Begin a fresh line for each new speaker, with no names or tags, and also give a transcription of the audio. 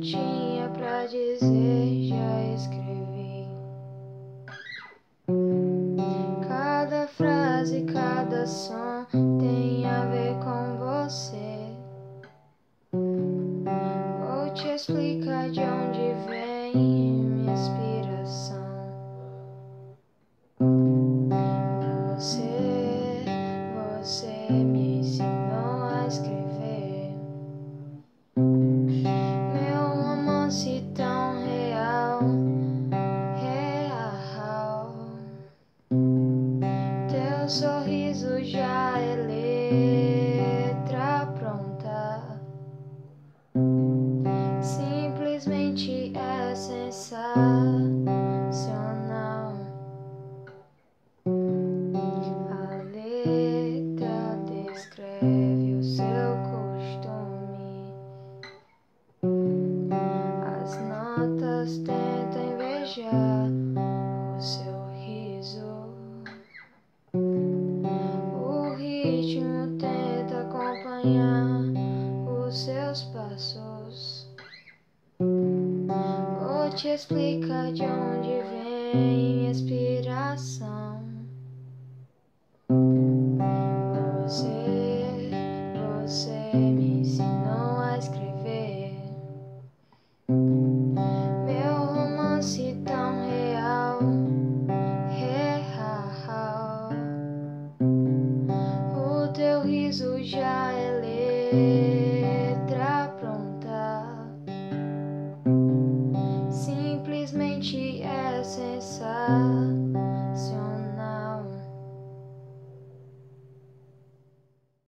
tinha pra dizer já escrevi. Cada frase, cada som tem a ver com você. Vou te explicar de onde sorriso já é letra pronta. Simplesmente é sensacional. A letra descreve o seu costume. As notas tentam invejar. ritmo tenta acompanhar os seus passos. Vou te explicar de onde vem inspiração. Teu riso já é letra pronta. Simplesmente é sensacional.